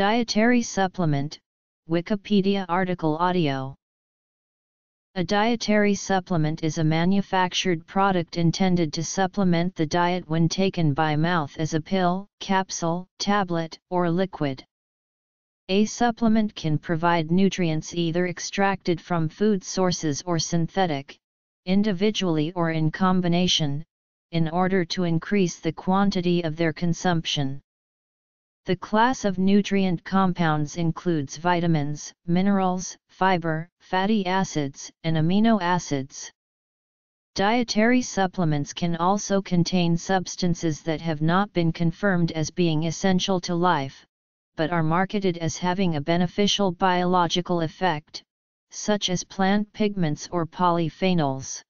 Dietary supplement, Wikipedia article audio. A dietary supplement is a manufactured product intended to supplement the diet when taken by mouth as a pill, capsule, tablet, or liquid. A supplement can provide nutrients either extracted from food sources or synthetic, individually or in combination, in order to increase the quantity of their consumption. The class of nutrient compounds includes vitamins, minerals, fiber, fatty acids, and amino acids. Dietary supplements can also contain substances that have not been confirmed as being essential to life, but are marketed as having a beneficial biological effect, such as plant pigments or polyphenols.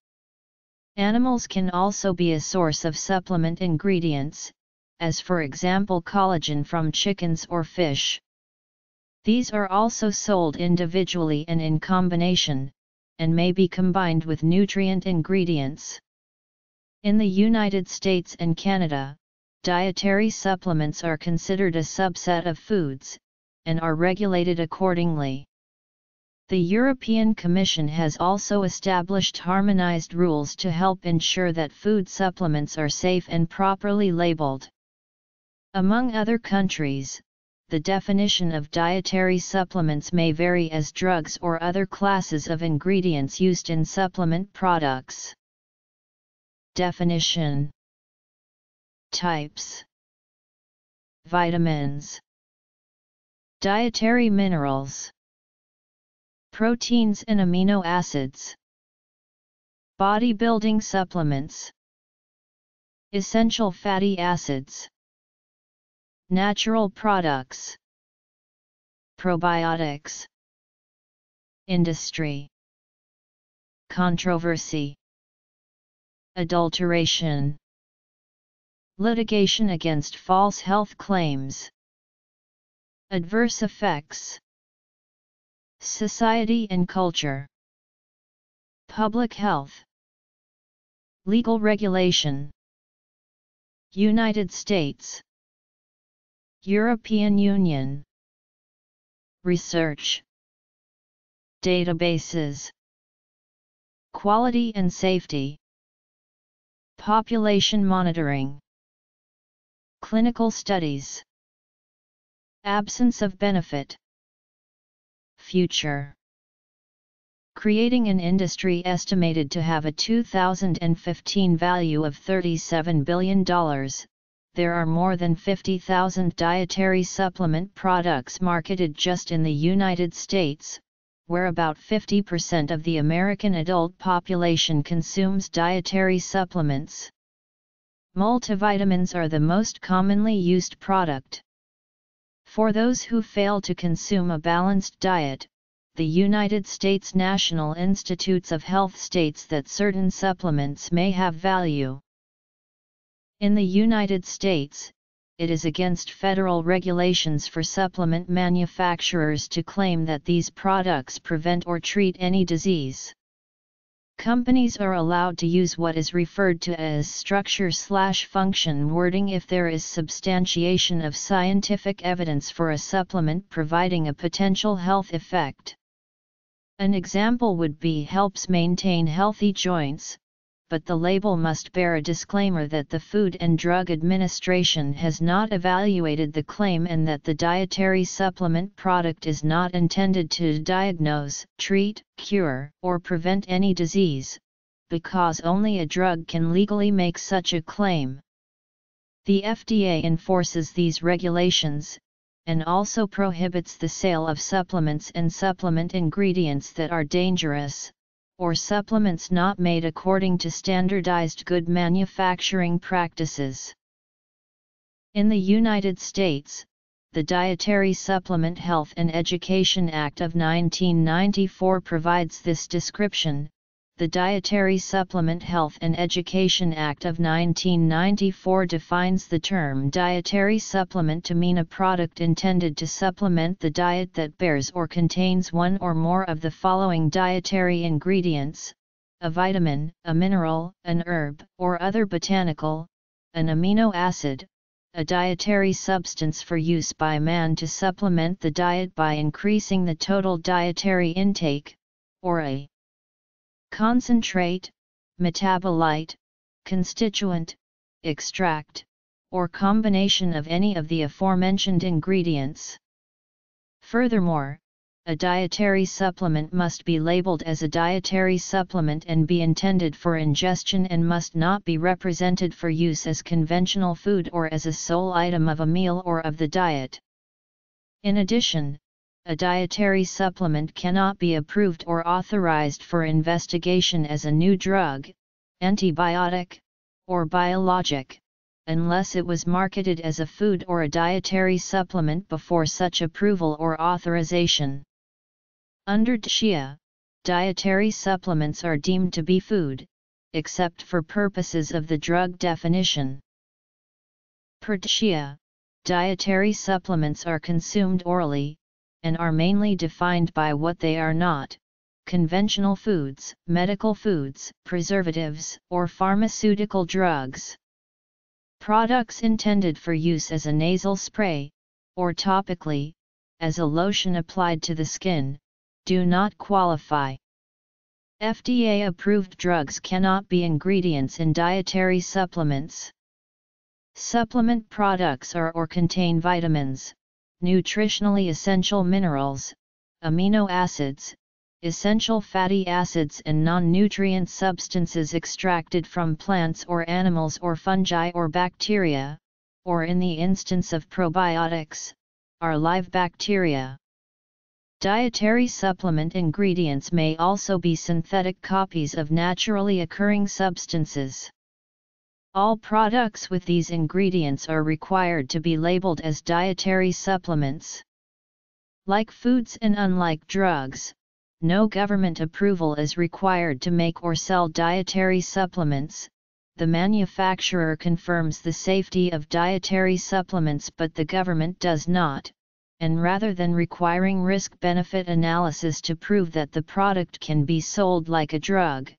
Animals can also be a source of supplement ingredients, as for example collagen from chickens or fish. These are also sold individually and in combination, and may be combined with nutrient ingredients. In the United States and Canada, dietary supplements are considered a subset of foods, and are regulated accordingly. The European Commission has also established harmonized rules to help ensure that food supplements are safe and properly labeled. Among other countries, the definition of dietary supplements may vary as drugs or other classes of ingredients used in supplement products. Definition Types Vitamins. Dietary minerals. Proteins and amino acids. Bodybuilding supplements. Essential fatty acids Natural products Probiotics Industry Controversy Adulteration Litigation against false health claims Adverse effects Society and culture Public health Legal regulation United States European Union. Research. Databases. Quality and safety. Population monitoring. Clinical studies. Absence of benefit. Future. Creating an industry estimated to have a 2015 value of $37 billion, there are more than 50,000 dietary supplement products marketed just in the United States, where about 50% of the American adult population consumes dietary supplements. Multivitamins are the most commonly used product. For those who fail to consume a balanced diet, the United States National Institutes of Health states that certain supplements may have value. In the United States, it is against federal regulations for supplement manufacturers to claim that these products prevent or treat any disease. Companies are allowed to use what is referred to as structure-slash-function wording if there is substantiation of scientific evidence for a supplement providing a potential health effect. An example would be helps maintain healthy joints, but the label must bear a disclaimer that the Food and Drug Administration has not evaluated the claim and that the dietary supplement product is not intended to diagnose, treat, cure, or prevent any disease, because only a drug can legally make such a claim. The FDA enforces these regulations, and also prohibits the sale of supplements and supplement ingredients that are dangerous, or supplements not made according to standardized good manufacturing practices. In the United States, the Dietary Supplement Health and Education Act of 1994 provides this description, the Dietary Supplement Health and Education Act of 1994 defines the term dietary supplement to mean a product intended to supplement the diet that bears or contains one or more of the following dietary ingredients a vitamin, a mineral, an herb, or other botanical, an amino acid, a dietary substance for use by man to supplement the diet by increasing the total dietary intake, or a concentrate, metabolite, constituent, extract, or combination of any of the aforementioned ingredients. Furthermore, a dietary supplement must be labeled as a dietary supplement and be intended for ingestion and must not be represented for use as conventional food or as a sole item of a meal or of the diet. In addition, a dietary supplement cannot be approved or authorized for investigation as a new drug, antibiotic, or biologic, unless it was marketed as a food or a dietary supplement before such approval or authorization. Under DSHEA, dietary supplements are deemed to be food, except for purposes of the drug definition. Per DSHEA, dietary supplements are consumed orally, and are mainly defined by what they are not, conventional foods, medical foods, preservatives, or pharmaceutical drugs. Products intended for use as a nasal spray, or topically, as a lotion applied to the skin, do not qualify. FDA approved drugs cannot be ingredients in dietary supplements. Supplement products are or contain vitamins, nutritionally essential minerals, amino acids, essential fatty acids and non-nutrient substances extracted from plants or animals or fungi or bacteria, or in the instance of probiotics, are live bacteria. Dietary supplement ingredients may also be synthetic copies of naturally occurring substances. All products with these ingredients are required to be labeled as dietary supplements. Like foods and unlike drugs, no government approval is required to make or sell dietary supplements. The manufacturer confirms the safety of dietary supplements but the government does not, and rather than requiring risk-benefit analysis to prove that the product can be sold like a drug,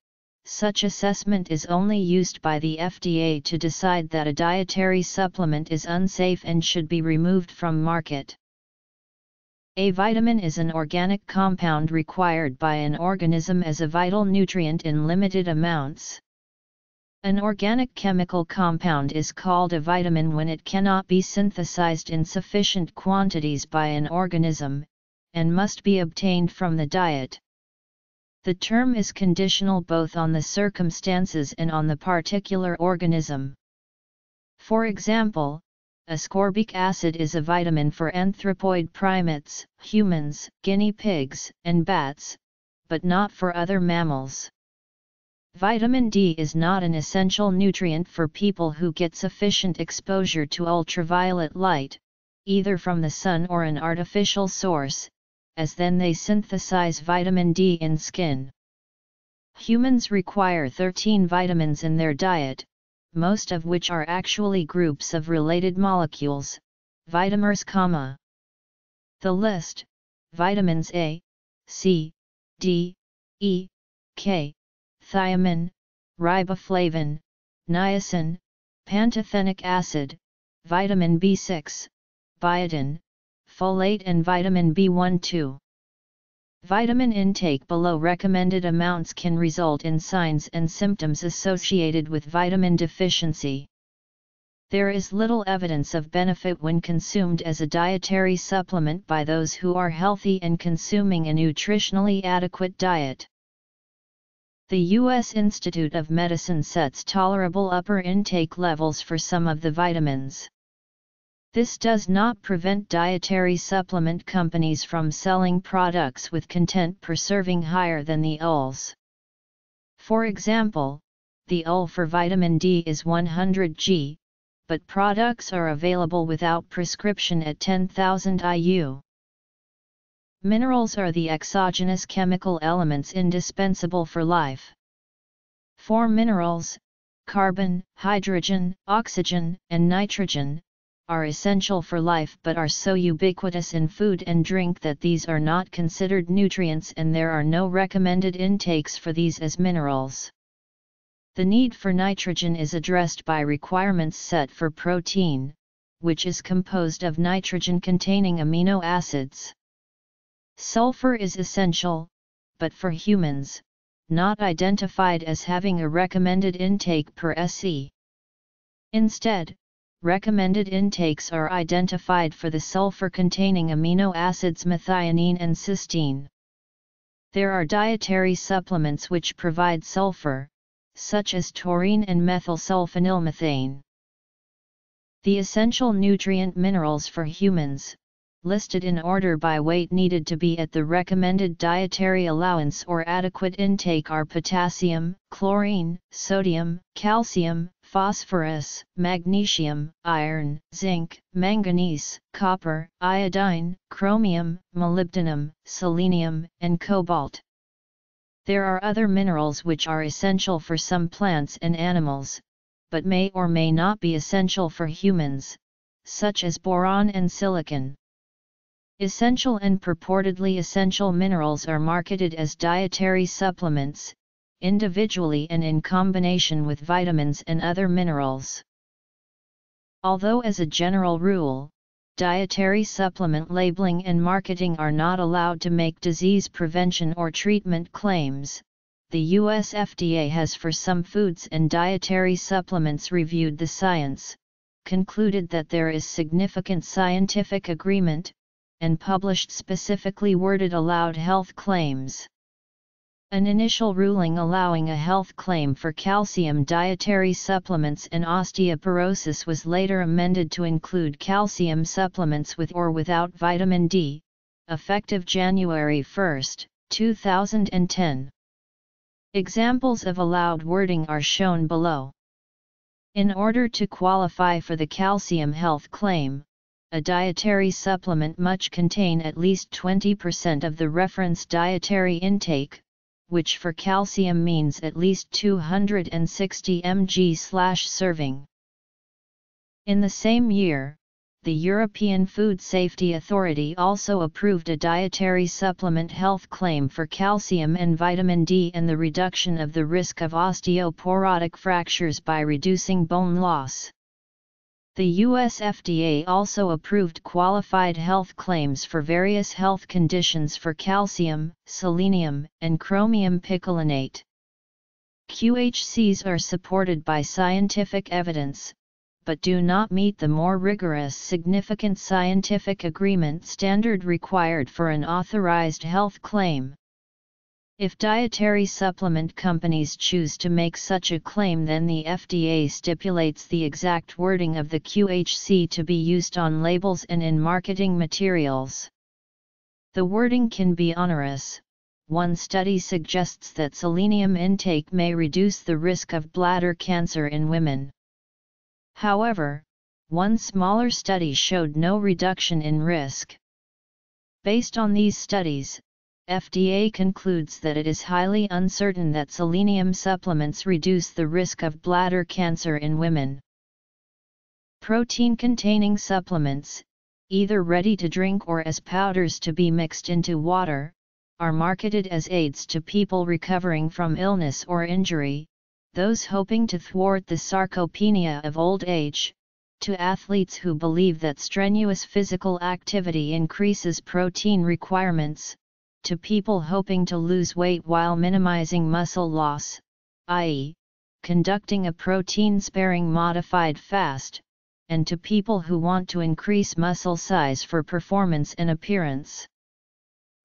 such assessment is only used by the FDA to decide that a dietary supplement is unsafe and should be removed from market. A vitamin is an organic compound required by an organism as a vital nutrient in limited amounts. An organic chemical compound is called a vitamin when it cannot be synthesized in sufficient quantities by an organism, and must be obtained from the diet. The term is conditional both on the circumstances and on the particular organism. For example, ascorbic acid is a vitamin for anthropoid primates, humans, guinea pigs, and bats, but not for other mammals. Vitamin D is not an essential nutrient for people who get sufficient exposure to ultraviolet light, either from the sun or an artificial source, as then they synthesize vitamin D in skin. Humans require 13 vitamins in their diet, most of which are actually groups of related molecules, vitamins. The list, vitamins A, C, D, E, K, thiamine, riboflavin, niacin, pantothenic acid, vitamin B6, biotin, folate and vitamin B12. Vitamin intake below recommended amounts can result in signs and symptoms associated with vitamin deficiency. There is little evidence of benefit when consumed as a dietary supplement by those who are healthy and consuming a nutritionally adequate diet. The U.S. Institute of Medicine sets tolerable upper intake levels for some of the vitamins. This does not prevent dietary supplement companies from selling products with content per serving higher than the ULs. For example, the UL for vitamin D is 100 g, but products are available without prescription at 10,000 IU. Minerals are the exogenous chemical elements indispensable for life. Four minerals, carbon, hydrogen, oxygen, and nitrogen, are essential for life but are so ubiquitous in food and drink that these are not considered nutrients and there are no recommended intakes for these as minerals. The need for nitrogen is addressed by requirements set for protein, which is composed of nitrogen-containing amino acids. Sulfur is essential, but for humans, not identified as having a recommended intake per SE. Instead, recommended intakes are identified for the sulfur-containing amino acids methionine and cysteine. There are dietary supplements which provide sulfur, such as taurine and methylsulfonylmethane. The essential nutrient minerals for humans, listed in order by weight needed to be at the recommended dietary allowance or adequate intake are potassium, chlorine, sodium, calcium, phosphorus, magnesium, iron, zinc, manganese, copper, iodine, chromium, molybdenum, selenium, and cobalt. There are other minerals which are essential for some plants and animals, but may or may not be essential for humans, such as boron and silicon. Essential and purportedly essential minerals are marketed as dietary supplements, individually and in combination with vitamins and other minerals. Although as a general rule, dietary supplement labeling and marketing are not allowed to make disease prevention or treatment claims, the US FDA has for some foods and dietary supplements reviewed the science, concluded that there is significant scientific agreement, and published specifically worded allowed health claims. An initial ruling allowing a health claim for calcium dietary supplements and osteoporosis was later amended to include calcium supplements with or without vitamin D, effective January 1, 2010. Examples of allowed wording are shown below. In order to qualify for the calcium health claim, a dietary supplement must contain at least 20% of the reference dietary intake, which for calcium means at least 260 mg serving. In the same year, the European Food Safety Authority also approved a dietary supplement health claim for calcium and vitamin D and the reduction of the risk of osteoporotic fractures by reducing bone loss. The US FDA also approved qualified health claims for various health conditions for calcium, selenium, and chromium picolinate. QHCs are supported by scientific evidence, but do not meet the more rigorous significant scientific agreement standard required for an authorized health claim. If dietary supplement companies choose to make such a claim then the FDA stipulates the exact wording of the QHC to be used on labels and in marketing materials. The wording can be onerous. One study suggests that selenium intake may reduce the risk of bladder cancer in women. However, one smaller study showed no reduction in risk. Based on these studies, FDA concludes that it is highly uncertain that selenium supplements reduce the risk of bladder cancer in women. Protein-containing supplements, either ready to drink or as powders to be mixed into water, are marketed as aids to people recovering from illness or injury, those hoping to thwart the sarcopenia of old age, to athletes who believe that strenuous physical activity increases protein requirements, to people hoping to lose weight while minimizing muscle loss, i.e., conducting a protein-sparing modified fast, and to people who want to increase muscle size for performance and appearance.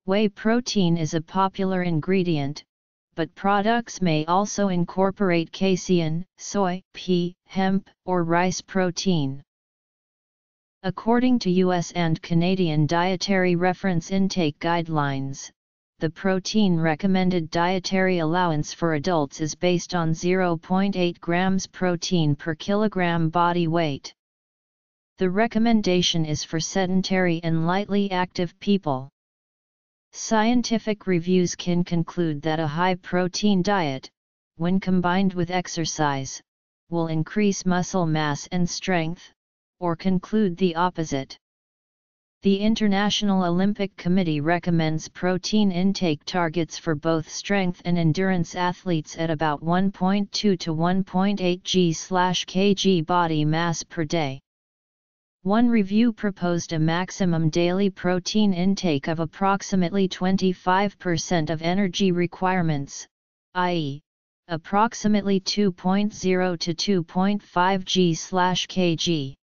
Whey protein is a popular ingredient, but products may also incorporate casein, soy, pea, hemp, or rice protein. According to US and Canadian dietary reference intake guidelines, the protein recommended dietary allowance for adults is based on 0.8 grams protein per kilogram body weight. The recommendation is for sedentary and lightly active people. Scientific reviews can conclude that a high protein diet, when combined with exercise, will increase muscle mass and strength, or conclude the opposite. The International Olympic Committee recommends protein intake targets for both strength and endurance athletes at about 1.2 to 1.8 g/kg body mass per day. One review proposed a maximum daily protein intake of approximately 25% of energy requirements, i.e., approximately 2.0 to 2.5 g/kg.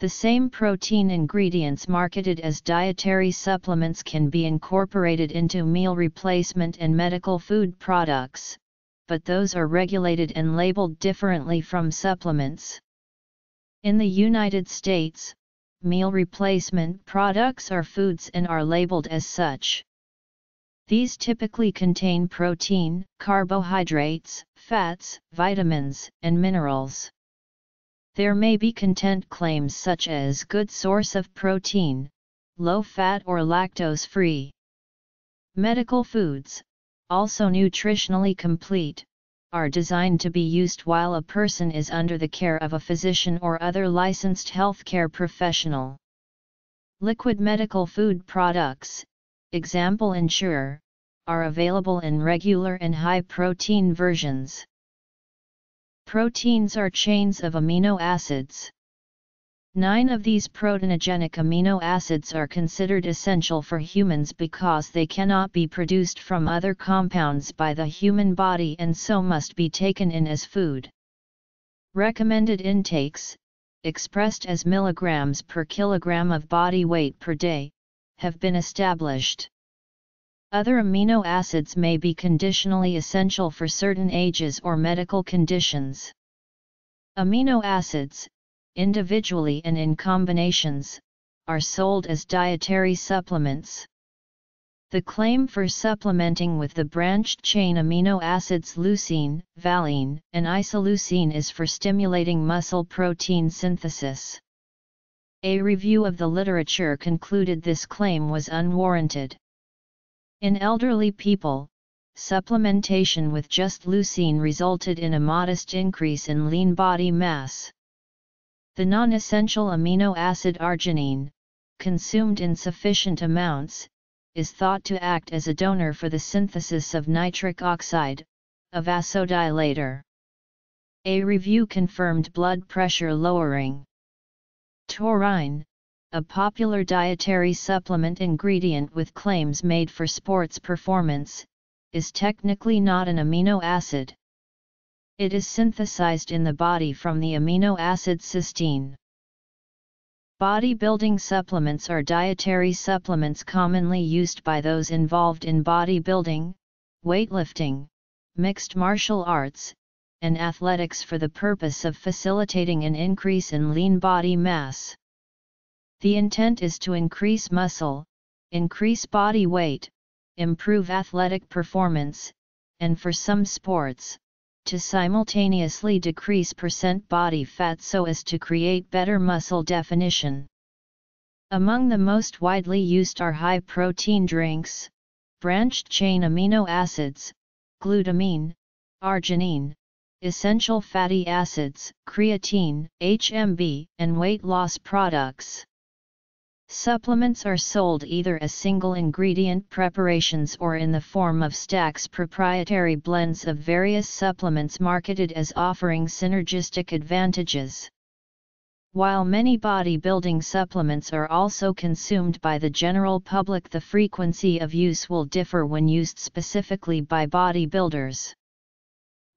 The same protein ingredients marketed as dietary supplements can be incorporated into meal replacement and medical food products, but those are regulated and labeled differently from supplements. In the United States, meal replacement products are foods and are labeled as such. These typically contain protein, carbohydrates, fats, vitamins, and minerals. There may be content claims such as good source of protein, low fat or lactose free. Medical foods, also nutritionally complete, are designed to be used while a person is under the care of a physician or other licensed healthcare professional. Liquid medical food products, example Ensure, are available in regular and high protein versions. Proteins are chains of amino acids. Nine of these proteinogenic amino acids are considered essential for humans because they cannot be produced from other compounds by the human body and so must be taken in as food. Recommended intakes, expressed as milligrams per kilogram of body weight per day, have been established. Other amino acids may be conditionally essential for certain ages or medical conditions. Amino acids, individually and in combinations, are sold as dietary supplements. The claim for supplementing with the branched chain amino acids leucine, valine, and isoleucine is for stimulating muscle protein synthesis. A review of the literature concluded this claim was unwarranted. In elderly people, supplementation with just leucine resulted in a modest increase in lean body mass. The non-essential amino acid arginine, consumed in sufficient amounts, is thought to act as a donor for the synthesis of nitric oxide, a vasodilator. A review confirmed blood pressure lowering. Taurine, a popular dietary supplement ingredient with claims made for sports performance, is technically not an amino acid. It is synthesized in the body from the amino acid cysteine. Bodybuilding supplements are dietary supplements commonly used by those involved in bodybuilding, weightlifting, mixed martial arts, and athletics for the purpose of facilitating an increase in lean body mass. The intent is to increase muscle, increase body weight, improve athletic performance, and for some sports, to simultaneously decrease percent body fat so as to create better muscle definition. Among the most widely used are high protein drinks, branched chain amino acids, glutamine, arginine, essential fatty acids, creatine, HMB, and weight loss products. Supplements are sold either as single ingredient preparations or in the form of Stack's proprietary blends of various supplements marketed as offering synergistic advantages. While many bodybuilding supplements are also consumed by the general public the frequency of use will differ when used specifically by bodybuilders.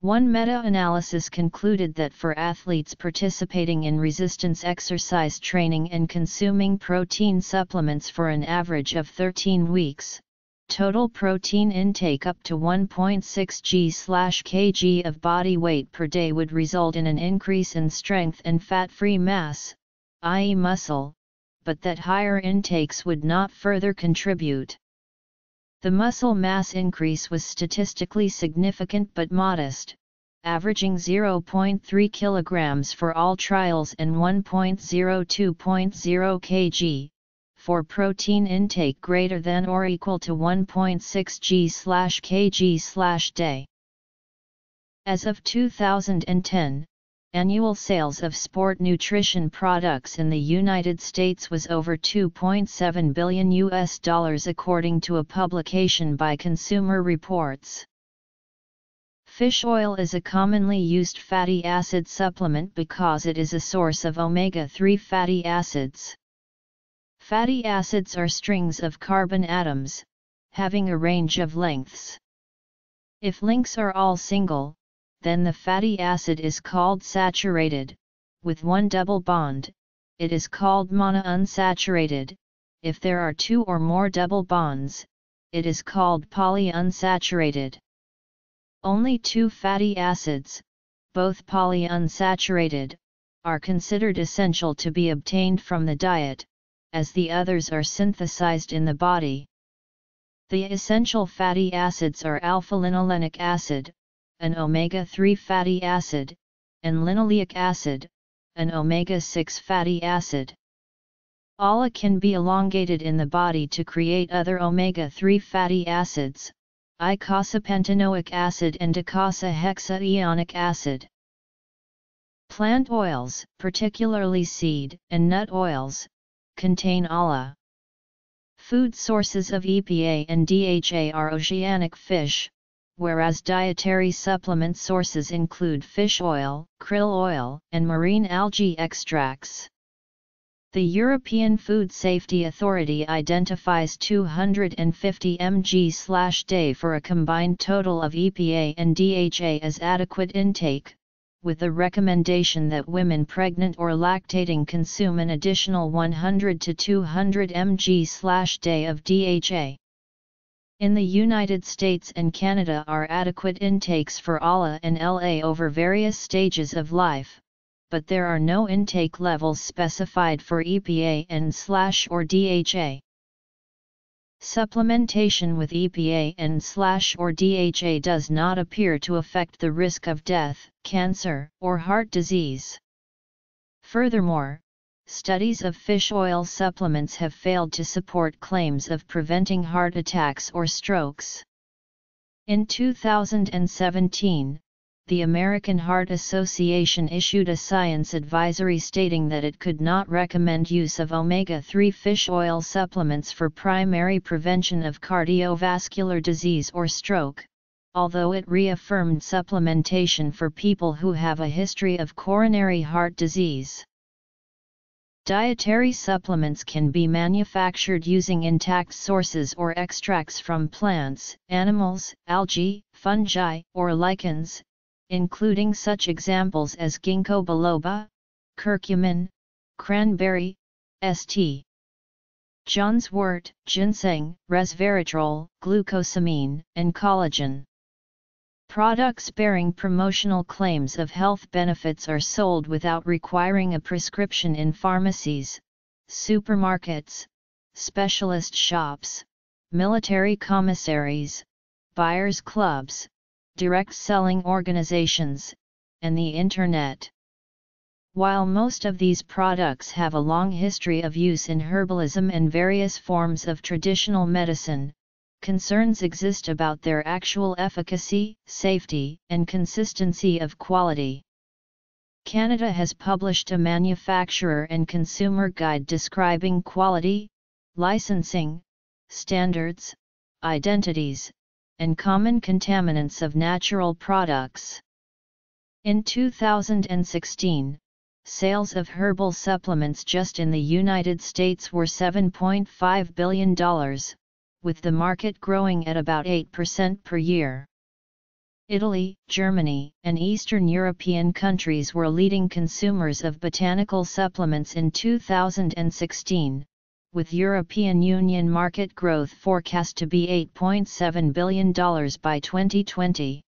One meta-analysis concluded that for athletes participating in resistance exercise training and consuming protein supplements for an average of 13 weeks, total protein intake up to 1.6 g/kg of body weight per day would result in an increase in strength and fat-free mass, i.e. muscle, but that higher intakes would not further contribute. The muscle mass increase was statistically significant but modest, averaging 0.3 kg for all trials and 1.02.0 kg, for protein intake greater than or equal to 1.6 g/kg/day. As of 2010, annual sales of sport nutrition products in the United States was over 2.7 billion US dollars according to a publication by Consumer Reports. Fish oil is a commonly used fatty acid supplement because it is a source of omega-3 fatty acids. Fatty acids are strings of carbon atoms, having a range of lengths. If links are all single, then the fatty acid is called saturated, with one double bond, it is called monounsaturated, if there are two or more double bonds, it is called polyunsaturated. Only two fatty acids, both polyunsaturated, are considered essential to be obtained from the diet, as the others are synthesized in the body. The essential fatty acids are alpha-linolenic acid, an omega-3 fatty acid, and linoleic acid, an omega-6 fatty acid. ALA can be elongated in the body to create other omega-3 fatty acids, eicosapentaenoic acid and docosahexaenoic acid. Plant oils, particularly seed and nut oils, contain ALA. Food sources of EPA and DHA are oceanic fish, whereas dietary supplement sources include fish oil, krill oil, and marine algae extracts. The European Food Safety Authority identifies 250 mg/day for a combined total of EPA and DHA as adequate intake, with the recommendation that women pregnant or lactating consume an additional 100 to 200 mg/day of DHA. In the United States and Canada are adequate intakes for ALA and LA over various stages of life, but there are no intake levels specified for EPA and slash or DHA. Supplementation with EPA and slash or DHA does not appear to affect the risk of death, cancer, or heart disease. Furthermore, studies of fish oil supplements have failed to support claims of preventing heart attacks or strokes. In 2017, the American Heart Association issued a science advisory stating that it could not recommend use of omega-3 fish oil supplements for primary prevention of cardiovascular disease or stroke, although it reaffirmed supplementation for people who have a history of coronary heart disease. Dietary supplements can be manufactured using intact sources or extracts from plants, animals, algae, fungi, or lichens, including such examples as ginkgo biloba, curcumin, cranberry, St. John's wort, ginseng, resveratrol, glucosamine, and collagen. Products bearing promotional claims of health benefits are sold without requiring a prescription in pharmacies, supermarkets, specialist shops, military commissaries, buyers clubs, direct selling organizations, and the Internet. While most of these products have a long history of use in herbalism and various forms of traditional medicine, concerns exist about their actual efficacy, safety, and consistency of quality. Canada has published a manufacturer and consumer guide describing quality, licensing, standards, identities, and common contaminants of natural products. In 2016, sales of herbal supplements just in the United States were $7.5 billion, with the market growing at about 8% per year. Italy, Germany, and Eastern European countries were leading consumers of botanical supplements in 2016, with European Union market growth forecast to be $8.7 billion by 2020.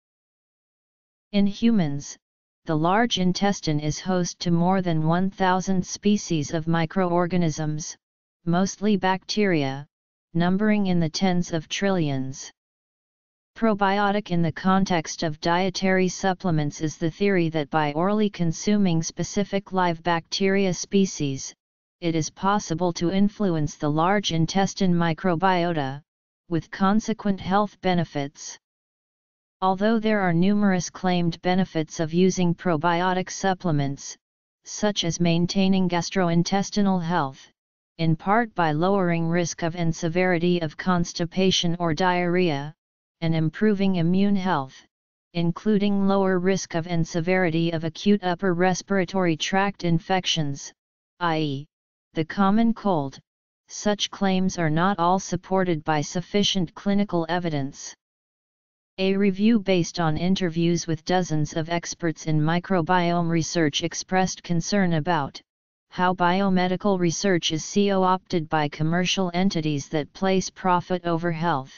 In humans, the large intestine is host to more than 1,000 species of microorganisms, mostly bacteria, numbering in the tens of trillions. Probiotic in the context of dietary supplements is the theory that by orally consuming specific live bacteria species, it is possible to influence the large intestine microbiota, with consequent health benefits. Although there are numerous claimed benefits of using probiotic supplements, such as maintaining gastrointestinal health, in part by lowering risk of and severity of constipation or diarrhea, and improving immune health, including lower risk of and severity of acute upper respiratory tract infections, i.e., the common cold, such claims are not all supported by sufficient clinical evidence. A review based on interviews with dozens of experts in microbiome research expressed concern about how biomedical research is co-opted by commercial entities that place profit over health.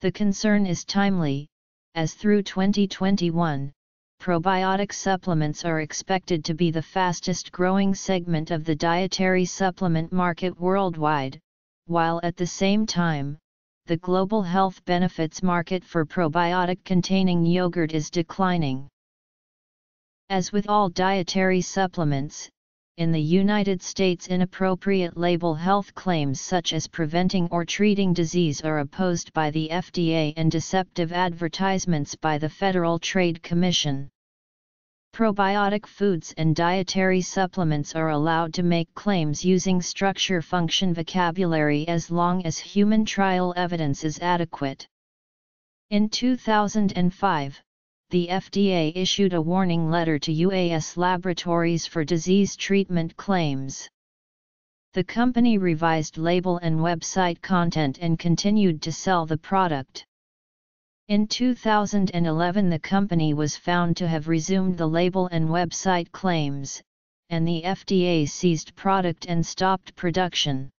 The concern is timely, as through 2021, probiotic supplements are expected to be the fastest growing segment of the dietary supplement market worldwide, while at the same time, the global health benefits market for probiotic containing yogurt is declining. As with all dietary supplements, in the United States inappropriate label health claims such as preventing or treating disease are opposed by the FDA and deceptive advertisements by the Federal Trade Commission. Probiotic foods and dietary supplements are allowed to make claims using structure-function vocabulary as long as human trial evidence is adequate. In 2005, the FDA issued a warning letter to UAS laboratories for disease treatment claims. The company revised label and website content and continued to sell the product. In 2011 the company was found to have resumed the label and website claims, and the FDA seized product and stopped production.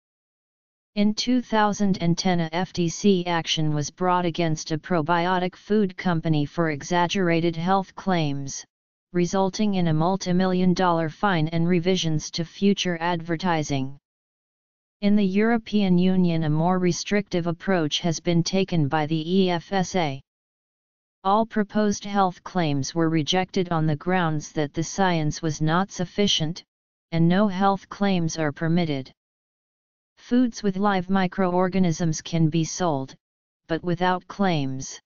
In 2010 a FTC action was brought against a probiotic food company for exaggerated health claims, resulting in a multimillion dollar fine and revisions to future advertising. In the European Union a more restrictive approach has been taken by the EFSA. All proposed health claims were rejected on the grounds that the science was not sufficient, and no health claims are permitted. Foods with live microorganisms can be sold, but without claims.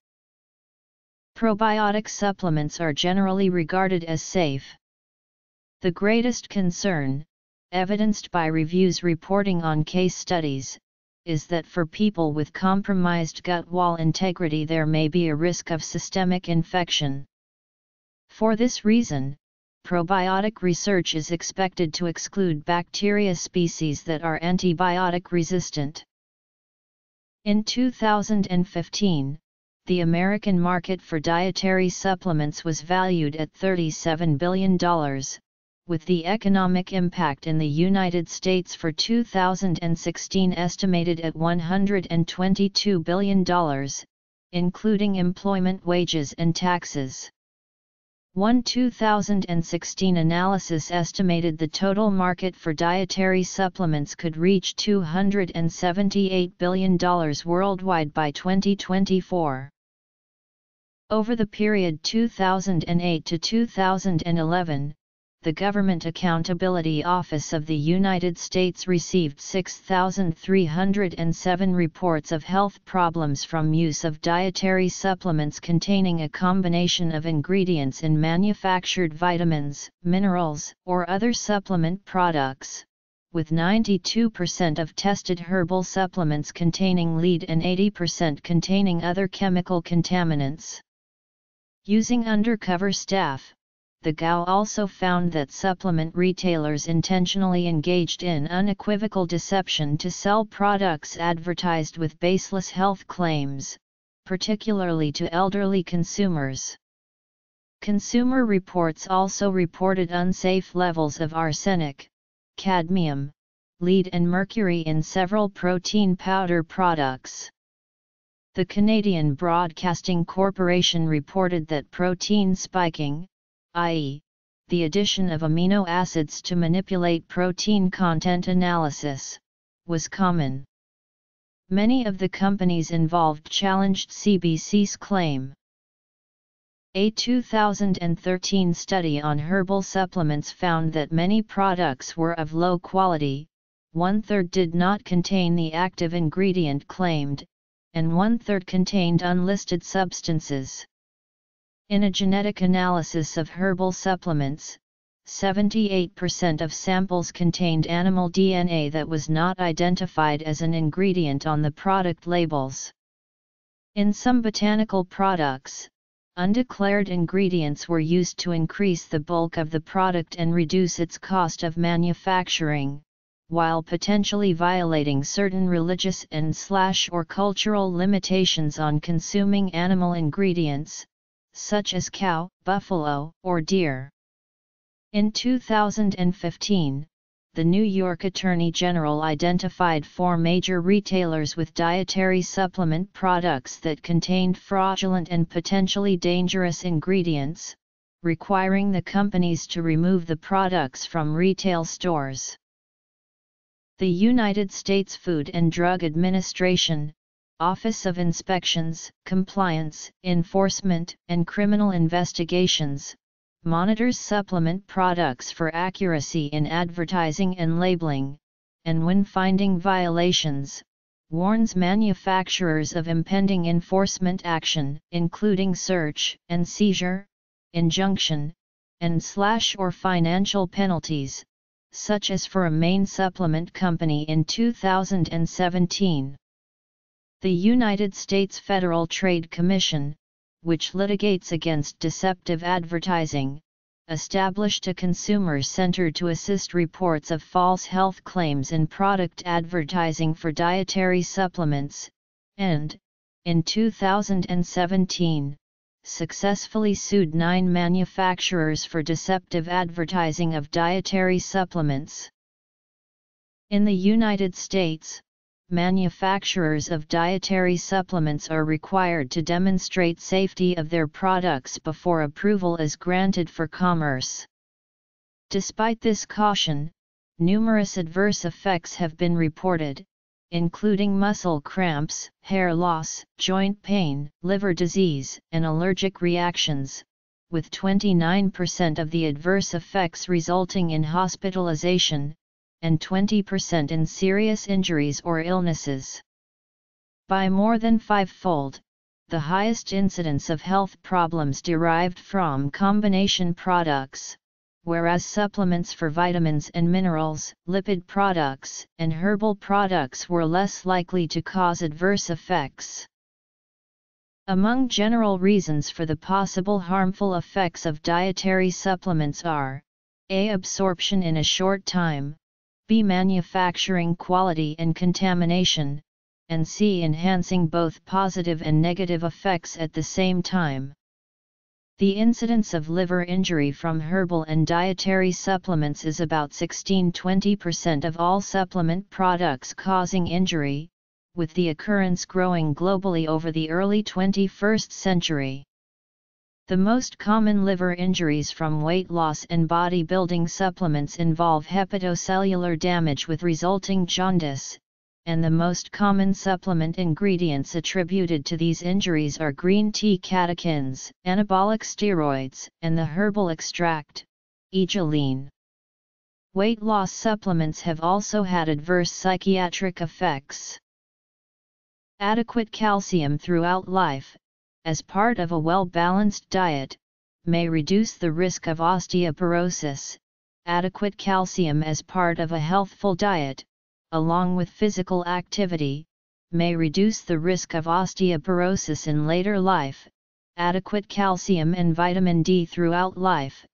Probiotic supplements are generally regarded as safe. The greatest concern, evidenced by reviews reporting on case studies, is that for people with compromised gut wall integrity there may be a risk of systemic infection. For this reason, probiotic research is expected to exclude bacteria species that are antibiotic resistant. In 2015, the American market for dietary supplements was valued at $37 billion, with the economic impact in the United States for 2016 estimated at $122 billion, including employment wages and taxes. One 2016 analysis estimated the total market for dietary supplements could reach $278 billion worldwide by 2024. Over the period 2008 to 2011, the Government Accountability Office of the United States received 6,307 reports of health problems from use of dietary supplements containing a combination of ingredients in manufactured vitamins, minerals, or other supplement products, with 92% of tested herbal supplements containing lead and 80% containing other chemical contaminants. Using undercover staff, the GAO also found that supplement retailers intentionally engaged in unequivocal deception to sell products advertised with baseless health claims, particularly to elderly consumers. Consumer reports also reported unsafe levels of arsenic, cadmium, lead and mercury in several protein powder products. The Canadian Broadcasting Corporation reported that protein spiking, i.e., the addition of amino acids to manipulate protein content analysis, was common. Many of the companies involved challenged CBC's claim. A 2013 study on herbal supplements found that many products were of low quality, one-third did not contain the active ingredient claimed, and one-third contained unlisted substances. In a genetic analysis of herbal supplements, 78% of samples contained animal DNA that was not identified as an ingredient on the product labels. In some botanical products, undeclared ingredients were used to increase the bulk of the product and reduce its cost of manufacturing, while potentially violating certain religious and slash or cultural limitations on consuming animal ingredients, such as cow, buffalo, or deer. In 2015, the New York Attorney General identified four major retailers with dietary supplement products that contained fraudulent and potentially dangerous ingredients, requiring the companies to remove the products from retail stores. The United States Food and Drug Administration, Office of Inspections, Compliance, Enforcement, and Criminal Investigations, monitors supplement products for accuracy in advertising and labeling, and when finding violations, warns manufacturers of impending enforcement action, including search and seizure, injunction, and slash or financial penalties, such as for a Maine supplement company in 2017. The United States Federal Trade Commission, which litigates against deceptive advertising, established a consumer center to assist reports of false health claims in product advertising for dietary supplements, and, in 2017, successfully sued nine manufacturers for deceptive advertising of dietary supplements. In the United States, manufacturers of dietary supplements are required to demonstrate safety of their products before approval is granted for commerce. Despite this caution, numerous adverse effects have been reported, including muscle cramps, hair loss, joint pain, liver disease, and allergic reactions, with 29% of the adverse effects resulting in hospitalization, and 20% in serious injuries or illnesses. By more than fivefold, the highest incidence of health problems derived from combination products, whereas supplements for vitamins and minerals, lipid products, and herbal products were less likely to cause adverse effects. Among general reasons for the possible harmful effects of dietary supplements are A. Absorption in a short time, B. Manufacturing quality and contamination, and C. Enhancing both positive and negative effects at the same time. The incidence of liver injury from herbal and dietary supplements is about 16-20% of all supplement products causing injury, with the occurrence growing globally over the early 21st century. The most common liver injuries from weight loss and bodybuilding supplements involve hepatocellular damage with resulting jaundice, and the most common supplement ingredients attributed to these injuries are green tea catechins, anabolic steroids, and the herbal extract, aegeline. Weight loss supplements have also had adverse psychiatric effects. Adequate calcium throughout life, as part of a well-balanced diet, may reduce the risk of osteoporosis. Adequate calcium as part of a healthful diet, along with physical activity, may reduce the risk of osteoporosis in later life. Adequate calcium and vitamin D throughout life,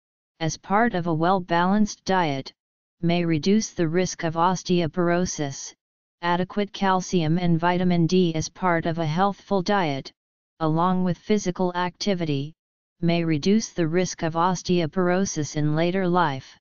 as part of a well-balanced diet, may reduce the risk of osteoporosis. Adequate calcium and vitamin D as part of a healthful diet, along with physical activity, may reduce the risk of osteoporosis in later life.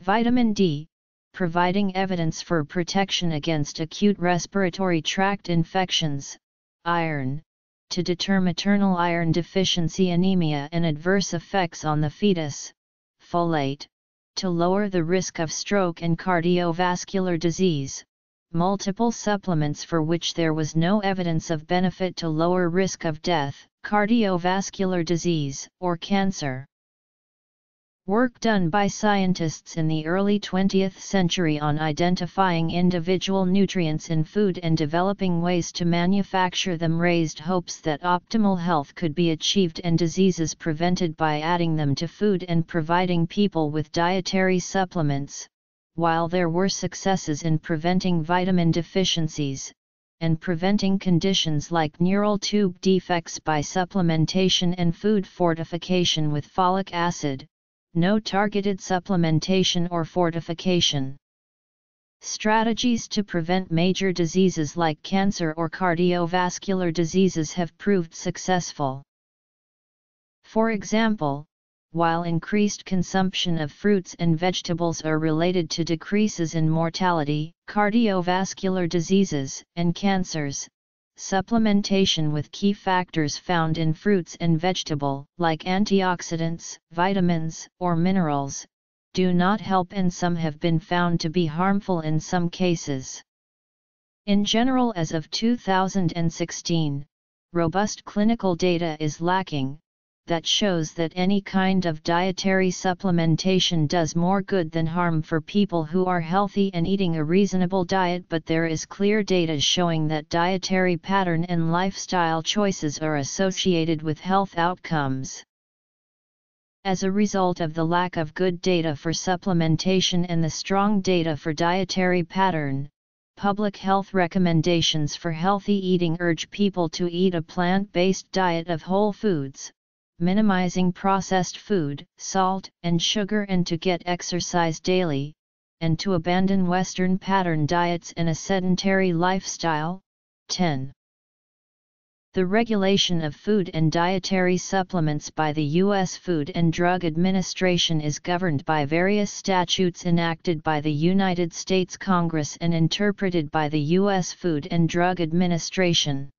Vitamin D, providing evidence for protection against acute respiratory tract infections, iron, to deter maternal iron deficiency anemia and adverse effects on the fetus, folate, to lower the risk of stroke and cardiovascular disease, multiple supplements for which there was no evidence of benefit to lower risk of death, cardiovascular disease, or cancer. Work done by scientists in the early 20th century on identifying individual nutrients in food and developing ways to manufacture them raised hopes that optimal health could be achieved and diseases prevented by adding them to food and providing people with dietary supplements, while there were successes in preventing vitamin deficiencies, and preventing conditions like neural tube defects by supplementation and food fortification with folic acid, no targeted supplementation or fortification. Strategies to prevent major diseases like cancer or cardiovascular diseases have proved successful. For example, while increased consumption of fruits and vegetables are related to decreases in mortality, cardiovascular diseases, and cancers, supplementation with key factors found in fruits and vegetable, like antioxidants, vitamins, or minerals, do not help and some have been found to be harmful in some cases. In general as of 2016, robust clinical data is lacking, that shows that any kind of dietary supplementation does more good than harm for people who are healthy and eating a reasonable diet but there is clear data showing that dietary pattern and lifestyle choices are associated with health outcomes. As a result of the lack of good data for supplementation and the strong data for dietary pattern, public health recommendations for healthy eating urge people to eat a plant-based diet of whole foods, minimizing processed food, salt, and sugar and to get exercise daily, and to abandon Western pattern diets and a sedentary lifestyle. 10. The regulation of food and dietary supplements by the U.S. Food and Drug Administration is governed by various statutes enacted by the United States Congress and interpreted by the U.S. Food and Drug Administration.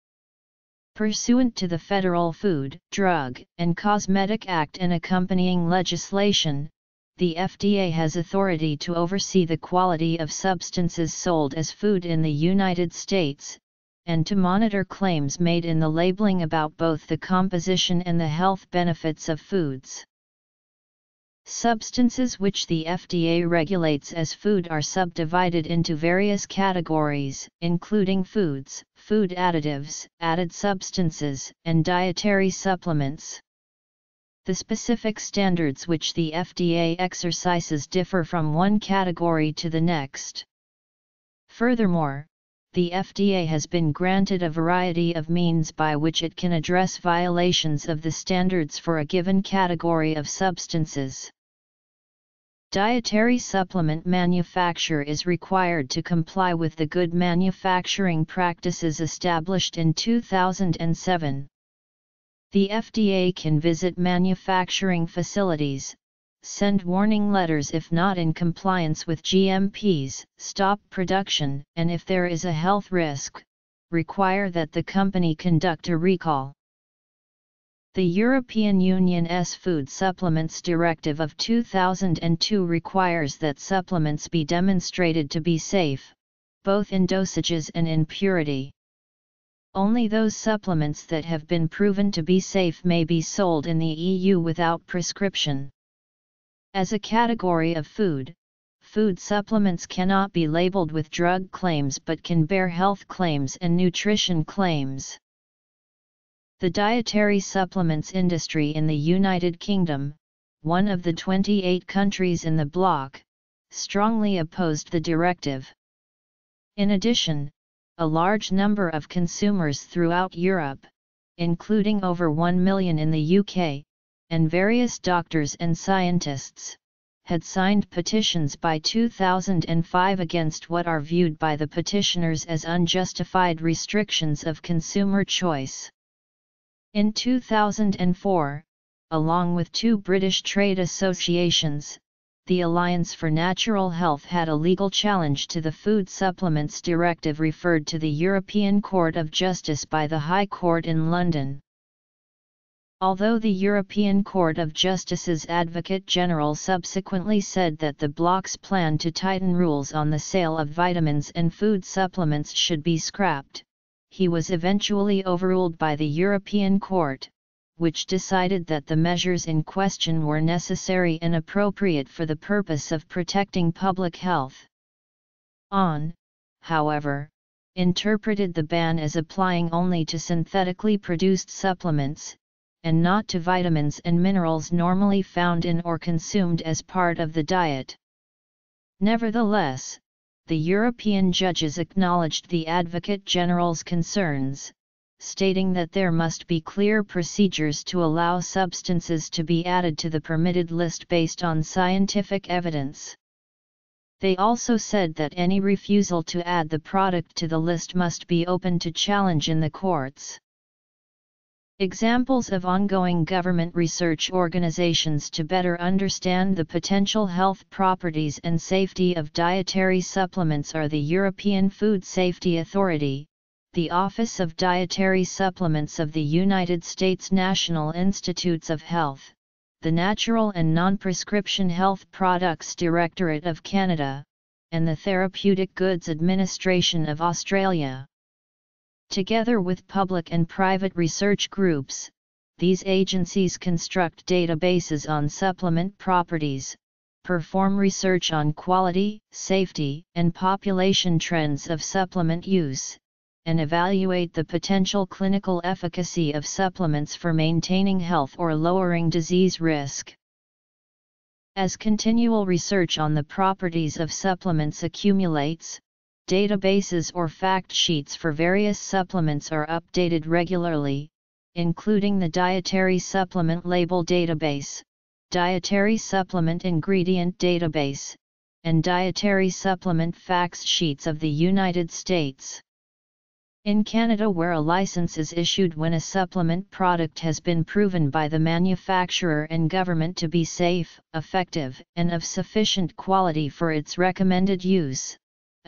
Pursuant to the Federal Food, Drug, and Cosmetic Act and accompanying legislation, the FDA has authority to oversee the quality of substances sold as food in the United States, and to monitor claims made in the labeling about both the composition and the health benefits of foods. Substances which the FDA regulates as food are subdivided into various categories, including foods, food additives, added substances, and dietary supplements. The specific standards which the FDA exercises differ from one category to the next. Furthermore, the FDA has been granted a variety of means by which it can address violations of the standards for a given category of substances. Dietary supplement manufacture is required to comply with the good manufacturing practices established in 2007. The FDA can visit manufacturing facilities, send warning letters if not in compliance with GMPs, stop production, and if there is a health risk, require that the company conduct a recall. The European Union's Food Supplements Directive of 2002 requires that supplements be demonstrated to be safe, both in dosages and in purity. Only those supplements that have been proven to be safe may be sold in the EU without prescription. As a category of food, food supplements cannot be labeled with drug claims but can bear health claims and nutrition claims. The dietary supplements industry in the United Kingdom, one of the 28 countries in the bloc, strongly opposed the directive. In addition, a large number of consumers throughout Europe, including over 1 million in the UK, and various doctors and scientists, had signed petitions by 2005 against what are viewed by the petitioners as unjustified restrictions of consumer choice. In 2004, along with two British trade associations, the Alliance for Natural Health had a legal challenge to the Food Supplements Directive referred to the European Court of Justice by the High Court in London. Although the European Court of Justice's Advocate General subsequently said that the bloc's plan to tighten rules on the sale of vitamins and food supplements should be scrapped, he was eventually overruled by the European Court, which decided that the measures in question were necessary and appropriate for the purpose of protecting public health. On, however, interpreted the ban as applying only to synthetically produced supplements, and not to vitamins and minerals normally found in or consumed as part of the diet. Nevertheless, the European judges acknowledged the Advocate General's concerns, stating that there must be clear procedures to allow substances to be added to the permitted list based on scientific evidence. They also said that any refusal to add the product to the list must be open to challenge in the courts. Examples of ongoing government research organizations to better understand the potential health properties and safety of dietary supplements are the European Food Safety Authority, the Office of Dietary Supplements of the United States National Institutes of Health, the Natural and Non-Prescription Health Products Directorate of Canada, and the Therapeutic Goods Administration of Australia. Together with public and private research groups, these agencies construct databases on supplement properties, perform research on quality, safety, and population trends of supplement use, and evaluate the potential clinical efficacy of supplements for maintaining health or lowering disease risk. As continual research on the properties of supplements accumulates, Databases or fact sheets for various supplements are updated regularly, including the Dietary Supplement Label Database, Dietary Supplement Ingredient Database, and Dietary Supplement Facts Sheets of the United States. In Canada where a license is issued when a supplement product has been proven by the manufacturer and government to be safe, effective, and of sufficient quality for its recommended use,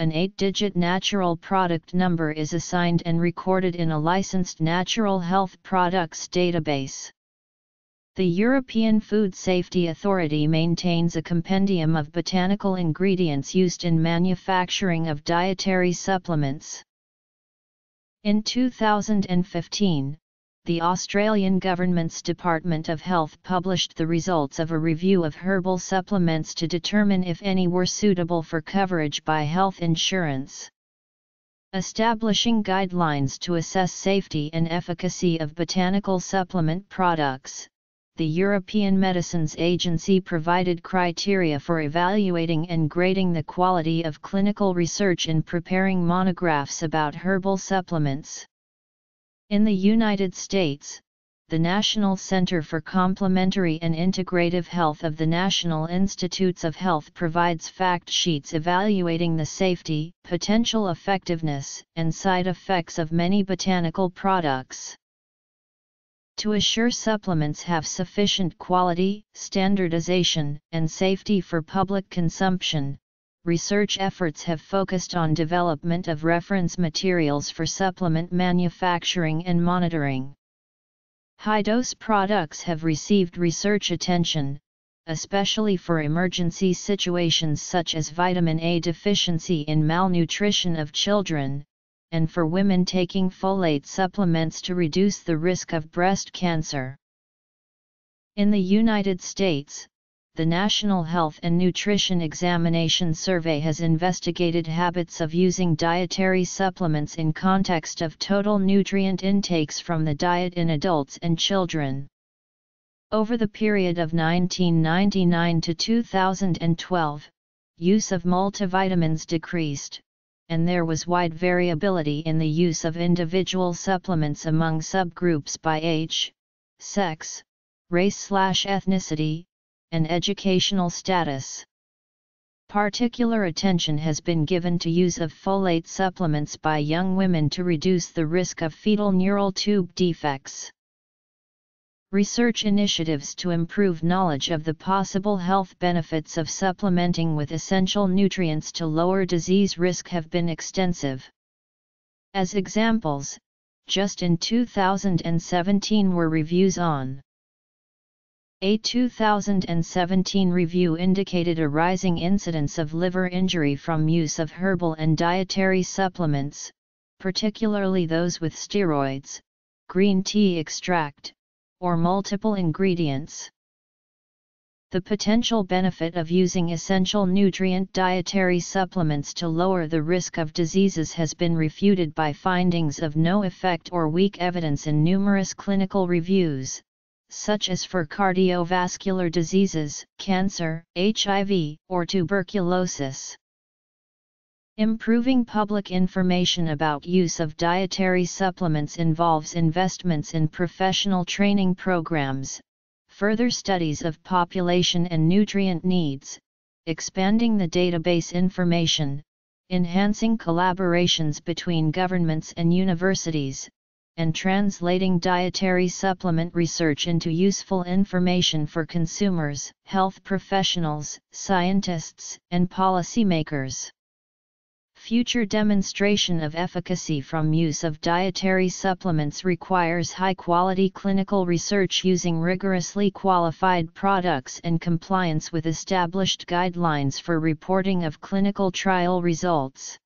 an 8-digit natural product number is assigned and recorded in a licensed natural health products database. The European Food Safety Authority maintains a compendium of botanical ingredients used in manufacturing of dietary supplements. In 2015, the Australian government's Department of Health published the results of a review of herbal supplements to determine if any were suitable for coverage by health insurance. Establishing guidelines to assess safety and efficacy of botanical supplement products, the European Medicines Agency provided criteria for evaluating and grading the quality of clinical research in preparing monographs about herbal supplements. In the United States, the National Center for Complementary and Integrative Health of the National Institutes of Health provides fact sheets evaluating the safety, potential effectiveness, and side effects of many botanical products. To assure supplements have sufficient quality, standardization, and safety for public consumption, research efforts have focused on development of reference materials for supplement manufacturing and monitoring. High-dose products have received research attention, especially for emergency situations such as vitamin A deficiency in malnutrition of children, and for women taking folate supplements to reduce the risk of breast cancer. In the United States, the National Health and Nutrition Examination Survey has investigated habits of using dietary supplements in context of total nutrient intakes from the diet in adults and children. Over the period of 1999 to 2012, use of multivitamins decreased, and there was wide variability in the use of individual supplements among subgroups by age, sex, race/ethnicity, and educational status. Particular attention has been given to use of folate supplements by young women to reduce the risk of fetal neural tube defects. Research initiatives to improve knowledge of the possible health benefits of supplementing with essential nutrients to lower disease risk have been extensive. As examples, just in 2017 were reviews on a 2017 review indicated a rising incidence of liver injury from use of herbal and dietary supplements, particularly those with steroids, green tea extract, or multiple ingredients. The potential benefit of using essential nutrient dietary supplements to lower the risk of diseases has been refuted by findings of no effect or weak evidence in numerous clinical reviews, such as for cardiovascular diseases, cancer, HIV, or tuberculosis. Improving public information about use of dietary supplements involves investments in professional training programs, further studies of population and nutrient needs, expanding the database information, enhancing collaborations between governments and universities, and translating dietary supplement research into useful information for consumers, health professionals, scientists, and policymakers. Future demonstration of efficacy from use of dietary supplements requires high-quality clinical research using rigorously qualified products and compliance with established guidelines for reporting of clinical trial results.